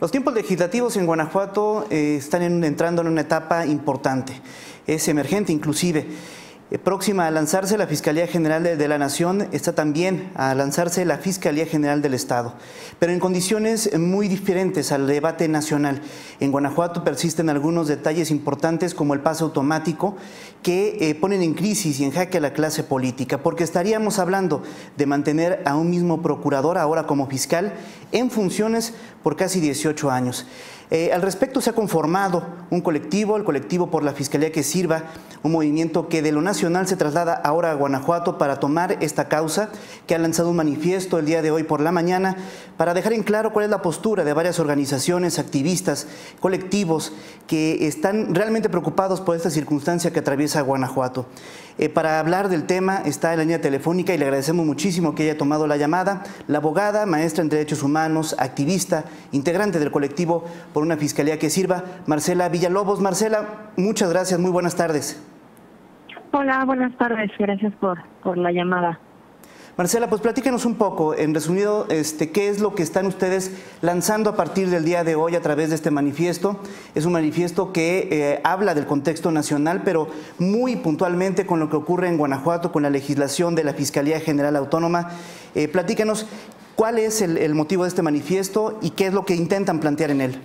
Los tiempos legislativos en Guanajuato eh, están entrando en una etapa importante, es emergente inclusive. Eh, próxima a lanzarse la Fiscalía General de, la Nación, está también a lanzarse la Fiscalía General del Estado, pero en condiciones muy diferentes al debate nacional. En Guanajuato persisten algunos detalles importantes como el paso automático que eh, ponen en crisis y en jaque a la clase política, porque estaríamos hablando de mantener a un mismo procurador, ahora como fiscal, en funciones por casi 18 años. Eh, al respecto se ha conformado un colectivo, el colectivo por la Fiscalía que sirva, un movimiento que de lo nacional se traslada ahora a Guanajuato para tomar esta causa, que ha lanzado un manifiesto el día de hoy por la mañana para dejar en claro cuál es la postura de varias organizaciones, activistas, colectivos que están realmente preocupados por esta circunstancia que atraviesa Guanajuato. Eh, para hablar del tema está en la línea telefónica y le agradecemos muchísimo que haya tomado la llamada, la abogada, maestra en Derechos Humanos, activista, integrante del colectivo una fiscalía que sirva, Marcela Villalobos. Marcela, muchas gracias, muy buenas tardes. Hola, buenas tardes, gracias por, por la llamada. Marcela, pues platíquenos un poco, en resumido, este, qué es lo que están ustedes lanzando a partir del día de hoy a través de este manifiesto. Es un manifiesto que eh, habla del contexto nacional, pero muy puntualmente con lo que ocurre en Guanajuato, con la legislación de la Fiscalía General Autónoma. Eh, platíquenos cuál es el, motivo de este manifiesto y qué es lo que intentan plantear en él.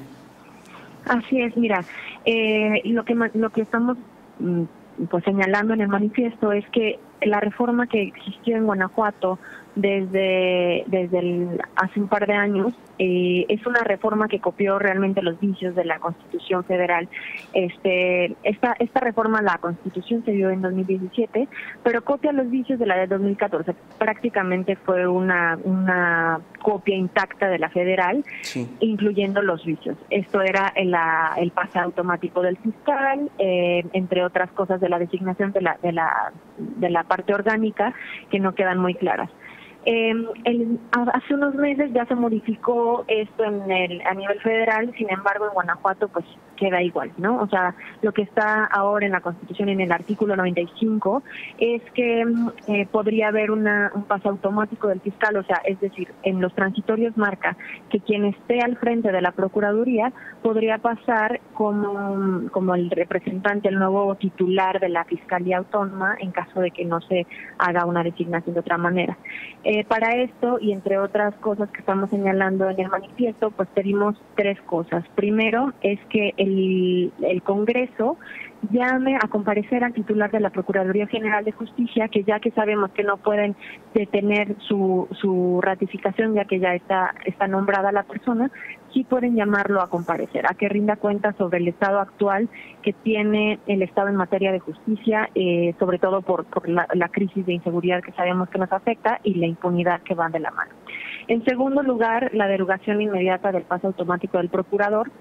Así es, mira, eh, lo, que, lo que estamos mm, pues señalando en el manifiesto es que la reforma que existió en Guanajuato desde, desde el, hace un par de años. Eh, es una reforma que copió realmente los vicios de la Constitución Federal. Este, esta, esta reforma, la Constitución se dio en 2017, pero copia los vicios de la de 2014. Prácticamente fue una, una copia intacta de la federal, incluyendo los vicios. Esto era el, el pase automático del fiscal, eh, entre otras cosas de la designación de la, de la, de la parte orgánica que no quedan muy claras. Eh, hace unos meses ya se modificó esto en el, a nivel federal, sin embargo en Guanajuato pues queda igual, ¿no? O sea, lo que está ahora en la Constitución en el artículo 95 es que mm, eh, podría haber una, un paso automático del fiscal, o sea, es decir, en los transitorios marca que quien esté al frente de la Procuraduría podría pasar como, como el representante, el nuevo titular de la Fiscalía Autónoma en caso de que no se haga una designación de otra manera. Eh, para esto, y entre otras cosas que estamos señalando en el manifiesto, pues pedimos tres cosas. Primero es que el, Congreso llame a comparecer al titular de la Procuraduría General de Justicia, que ya que sabemos que no pueden detener su, su ratificación, ya que ya está, está nombrada la persona, sí pueden llamarlo a comparecer, a que rinda cuenta sobre el estado actual que tiene el Estado en materia de justicia, eh, sobre todo por, por la, la crisis de inseguridad que sabemos que nos afecta y la impunidad que van de la mano. En segundo lugar, la derogación inmediata del paso automático del procurador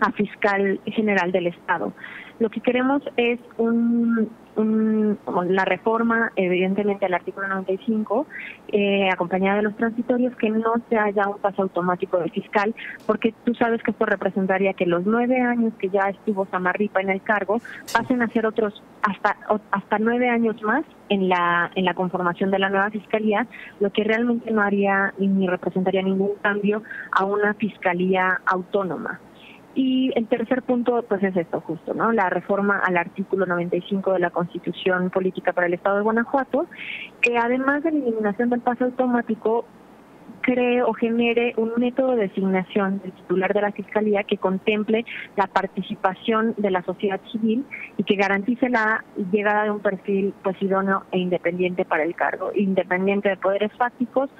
a fiscal general del Estado. Lo que queremos es un, la reforma, evidentemente, al artículo 95, eh, acompañada de los transitorios, que no se haya un paso automático del fiscal, porque tú sabes que esto representaría que los nueve años que ya estuvo Samarripa en el cargo pasen a ser otros hasta hasta nueve años más en la en la conformación de la nueva fiscalía, lo que realmente no haría ni representaría ningún cambio a una fiscalía autónoma. Y el tercer punto, pues es esto justo, ¿no? La reforma al artículo 95 de la Constitución Política para el Estado de Guanajuato, que además de la eliminación del paso automático, cree o genere un método de designación del titular de la Fiscalía que contemple la participación de la sociedad civil y que garantice la llegada de un perfil pues idóneo e independiente para el cargo, independiente de poderes fácticos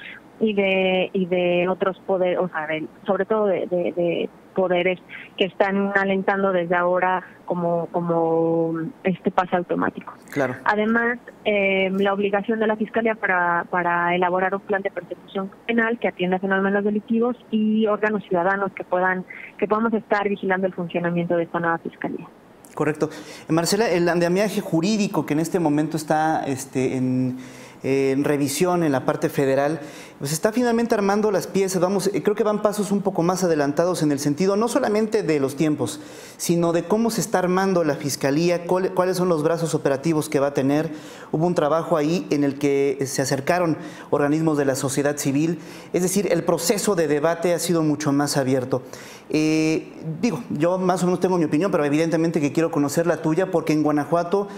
y de y de otros poderes, o sea, sobre todo de poderes que están alentando desde ahora como, como este pase automático. Claro. Además, eh, la obligación de la Fiscalía para, para elaborar un plan de persecución penal que atienda fenómenos delictivos y órganos ciudadanos que puedan que podamos estar vigilando el funcionamiento de esta nueva Fiscalía. Correcto. Marcela, el andamiaje jurídico que en este momento está este, en en revisión en la parte federal, pues está finalmente armando las piezas. Vamos, eh, creo que van pasos un poco más adelantados en el sentido no solamente de los tiempos, sino de cómo se está armando la fiscalía, cuáles son los brazos operativos que va a tener. Hubo un trabajo ahí en el que se acercaron organismos de la sociedad civil, es decir, el proceso de debate ha sido mucho más abierto. Eh, digo, yo más o menos tengo mi opinión, pero evidentemente que quiero conocer la tuya porque en Guanajuato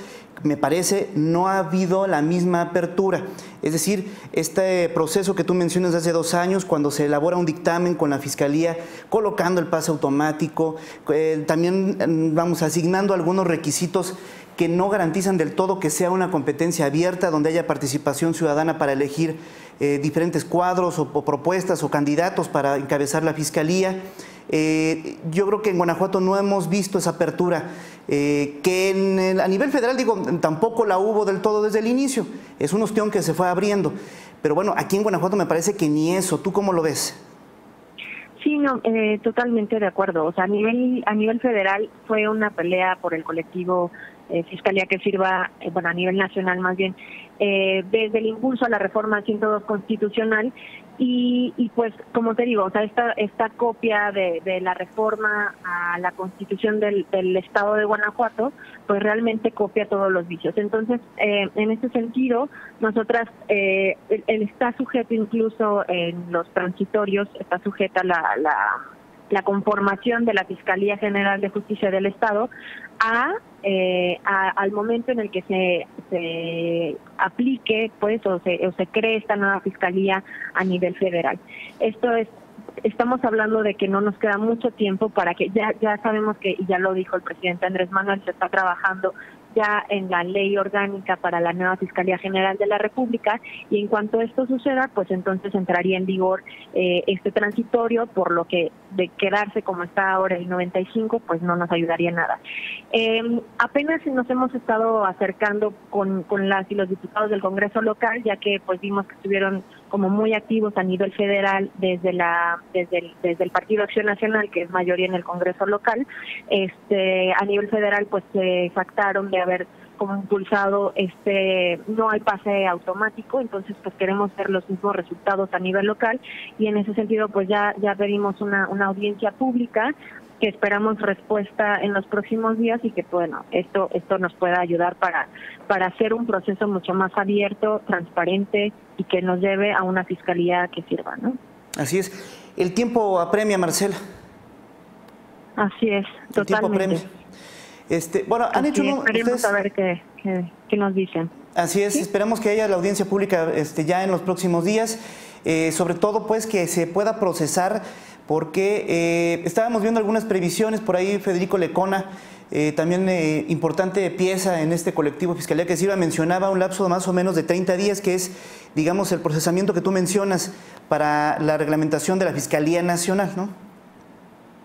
me parece no ha habido la misma apertura. Es decir, este proceso que tú mencionas hace dos años, cuando se elabora un dictamen con la Fiscalía, colocando el pase automático, eh, también mm, vamos asignando algunos requisitos que no garantizan del todo que sea una competencia abierta, donde haya participación ciudadana para elegir eh, diferentes cuadros o, propuestas o candidatos para encabezar la Fiscalía. Eh, yo creo que en Guanajuato no hemos visto esa apertura, eh, que a nivel federal, digo, tampoco la hubo del todo desde el inicio. Es un ostión que se fue abriendo. Pero bueno, aquí en Guanajuato me parece que ni eso. ¿Tú cómo lo ves? Sí, no, eh, totalmente de acuerdo. O sea, a nivel a nivel federal fue una pelea por el colectivo fiscalía que sirva, bueno, a nivel nacional más bien, desde el impulso a la reforma 102 constitucional y, y, pues, como te digo, o sea, esta, esta copia de, de la reforma a la constitución del, del, estado de Guanajuato, pues realmente copia todos los vicios. Entonces, eh, en ese sentido, nosotras, eh, él, está sujeto incluso en los transitorios, está sujeta la, la la conformación de la Fiscalía General de Justicia del Estado a, eh, al momento en el que se, se aplique pues o se, o se cree esta nueva fiscalía a nivel federal. Esto es estamos hablando de que no nos queda mucho tiempo para que ya ya sabemos que y ya lo dijo el presidente Andrés Manuel se está trabajando ya en la ley orgánica para la nueva Fiscalía General de la República y en cuanto esto suceda, pues entonces entraría en vigor eh, este transitorio, por lo que de quedarse como está ahora el 95, pues no nos ayudaría nada. Eh, apenas nos hemos estado acercando con, con las y los diputados del Congreso local, ya que pues vimos que estuvieron como muy activos a nivel federal desde la desde el, desde el Partido Acción Nacional que es mayoría en el Congreso local este a nivel federal pues se factaron de haber como impulsado este no hay pase automático entonces pues queremos ver los mismos resultados a nivel local y en ese sentido pues ya ya pedimos una una audiencia pública que esperamos respuesta en los próximos días y que bueno esto esto nos pueda ayudar para para hacer un proceso mucho más abierto transparente y que nos lleve a una fiscalía que sirva no así es. El tiempo apremia Marcela. Así es totalmente el tiempo apremia. este bueno han hecho uno, ustedes... a ver qué, qué, nos dicen. Así es esperamos que haya la audiencia pública este ya en los próximos días eh, sobre todo pues que se pueda procesar porque eh, estábamos viendo algunas previsiones, por ahí Federico Lecona, eh, también eh, importante pieza en este colectivo Fiscalía que Silva mencionaba un lapso de más o menos de 30 días, que es, digamos, el procesamiento que tú mencionas para la reglamentación de la Fiscalía Nacional, ¿no?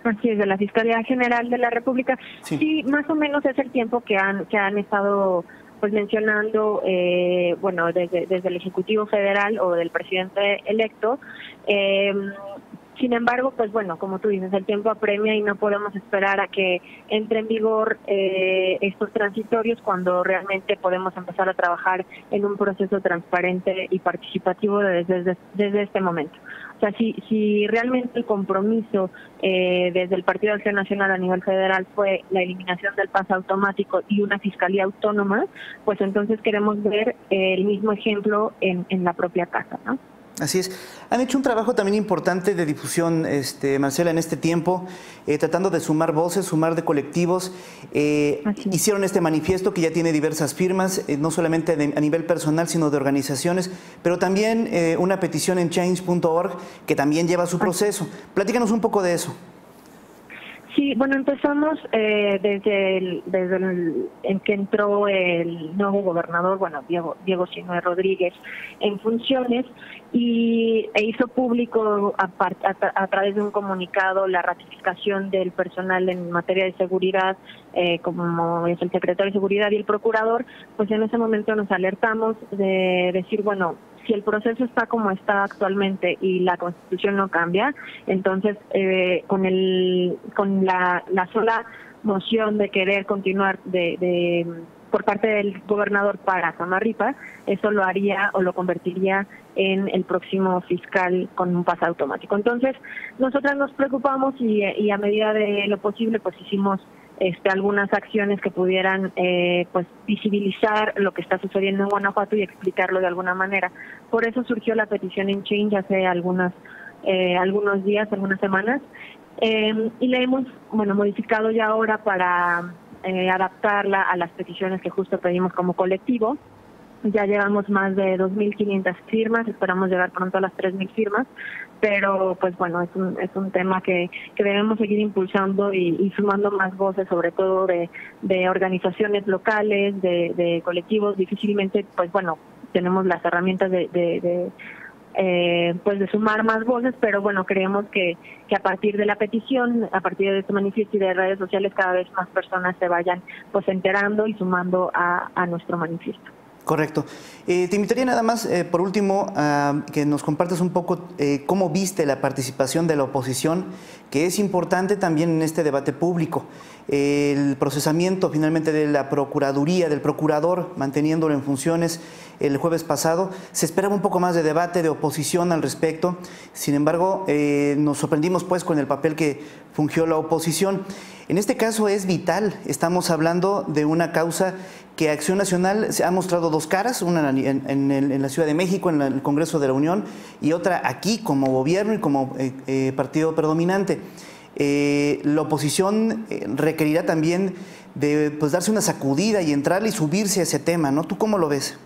Así es, de la Fiscalía General de la República. Sí, más o menos es el tiempo que han, que han estado pues mencionando, eh, bueno, desde, desde el Ejecutivo Federal o del presidente electo. Eh, sin embargo, pues bueno, como tú dices, el tiempo apremia y no podemos esperar a que entre en vigor eh, estos transitorios cuando realmente podemos empezar a trabajar en un proceso transparente y participativo desde, desde, este momento. O sea, si, si realmente el compromiso eh, desde el Partido de Acción Nacional a nivel federal fue la eliminación del pase automático y una fiscalía autónoma, pues entonces queremos ver el mismo ejemplo en, en la propia casa, ¿no? Así es. Han hecho un trabajo también importante de difusión, este, Marcela, en este tiempo, eh, tratando de sumar voces, sumar de colectivos. Eh, hicieron este manifiesto que ya tiene diversas firmas, eh, no solamente a nivel personal, sino de organizaciones, pero también una petición en change.org que también lleva su proceso. Platícanos un poco de eso. Sí, bueno, empezamos eh, desde el, desde el, en que entró el nuevo gobernador, bueno, Diego, Diego Sinue Rodríguez, en funciones y e hizo público a, a, través de un comunicado la ratificación del personal en materia de seguridad, eh, como es el secretario de Seguridad y el procurador, pues en ese momento nos alertamos de decir, bueno, si el proceso está como está actualmente y la constitución no cambia, entonces eh, con el con la, la sola moción de querer continuar de, de por parte del gobernador para Samarripa, eso lo haría o lo convertiría en el próximo fiscal con un paso automático. Entonces, nosotras nos preocupamos y a medida de lo posible, pues hicimos este, algunas acciones que pudieran eh, pues visibilizar lo que está sucediendo en Guanajuato y explicarlo de alguna manera. Por eso surgió la petición en Change hace algunas eh, algunos días, algunas semanas, Eh, y la hemos, bueno, modificado ya ahora para eh, adaptarla a las peticiones que justo pedimos como colectivo. Ya llevamos más de 2.500 firmas, esperamos llegar pronto a las 3.000 firmas, pero pues bueno, es un, es un tema que, que debemos seguir impulsando y, sumando más voces, sobre todo de, de organizaciones locales, de, de colectivos. Difícilmente, pues bueno, tenemos las herramientas de, de eh, pues de sumar más voces, pero bueno, creemos que, que a partir de la petición, a partir de este manifiesto y de redes sociales, cada vez más personas se vayan pues enterando y sumando a, a nuestro manifiesto. Correcto. Eh, te invitaría nada más, eh, por último, que nos compartas un poco eh, cómo viste la participación de la oposición, que es importante también en este debate público. El procesamiento finalmente de la Procuraduría, del Procurador, manteniéndolo en funciones el jueves pasado. Se esperaba un poco más de debate, de oposición al respecto. Sin embargo, nos sorprendimos pues con el papel que fungió la oposición. En este caso es vital, estamos hablando de una causa que Acción Nacional se ha mostrado dos caras, una en, la Ciudad de México, en el Congreso de la Unión, y otra aquí como gobierno y como eh, eh, partido predominante. Eh, la oposición requerirá también de pues, darse una sacudida y entrarle y subirse a ese tema, ¿no? ¿Tú cómo lo ves?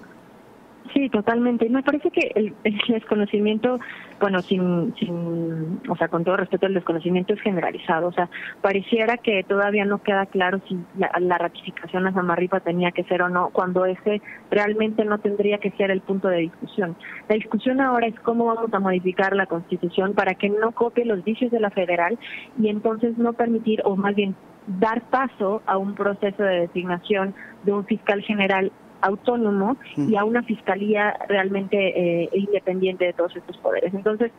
Sí, totalmente. Me parece que el, desconocimiento, bueno, sin, sin, o sea, con todo respeto, el desconocimiento es generalizado. O sea, pareciera que todavía no queda claro si la, ratificación a Samarripa tenía que ser o no, cuando ese realmente no tendría que ser el punto de discusión. La discusión ahora es cómo vamos a modificar la Constitución para que no copie los vicios de la federal y entonces no permitir, o más bien dar paso a un proceso de designación de un fiscal general autónomo y a una fiscalía realmente eh, independiente de todos estos poderes. Entonces,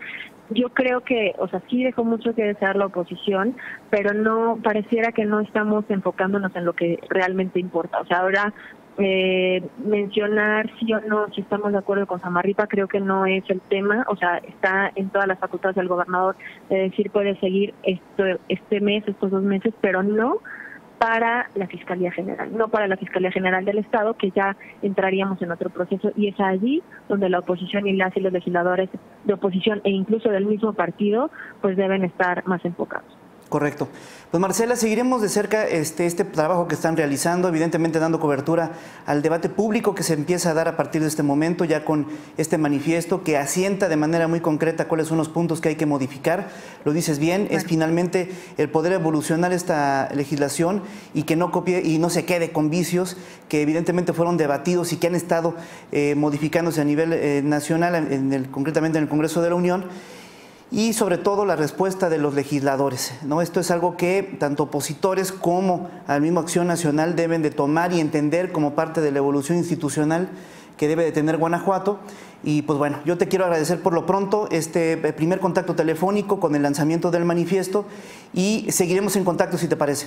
yo creo que, o sea, sí dejó mucho que desear la oposición, pero no pareciera que no estamos enfocándonos en lo que realmente importa. O sea, ahora eh, mencionar sí o no si estamos de acuerdo con Samarripa creo que no es el tema, o sea, está en todas las facultades del gobernador de decir puede seguir esto, este mes, estos dos meses, pero no para la Fiscalía General, no para la Fiscalía General del Estado, que ya entraríamos en otro proceso y es allí donde la oposición y las y los legisladores de oposición e incluso del mismo partido pues deben estar más enfocados. Correcto. Pues Marcela, seguiremos de cerca este, este trabajo que están realizando, evidentemente dando cobertura al debate público que se empieza a dar a partir de este momento, ya con este manifiesto que asienta de manera muy concreta cuáles son los puntos que hay que modificar. Lo dices bien, es finalmente el poder evolucionar esta legislación y que no copie y no se quede con vicios que evidentemente fueron debatidos y que han estado eh, modificándose a nivel eh, nacional, en el, concretamente en el Congreso de la Unión y sobre todo la respuesta de los legisladores. ¿no? Esto es algo que tanto opositores como al mismo Acción Nacional deben de tomar y entender como parte de la evolución institucional que debe de tener Guanajuato. Y pues bueno, yo te quiero agradecer por lo pronto este eh, primer contacto telefónico con el lanzamiento del manifiesto y seguiremos en contacto si te parece.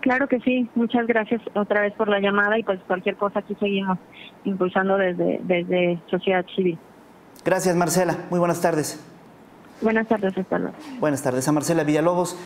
Claro que sí, muchas gracias otra vez por la llamada y pues cualquier cosa aquí seguimos impulsando desde, desde sociedad civil. Gracias Marcela, muy buenas tardes. Buenas tardes, hasta Buenas tardes a Marcela Villalobos.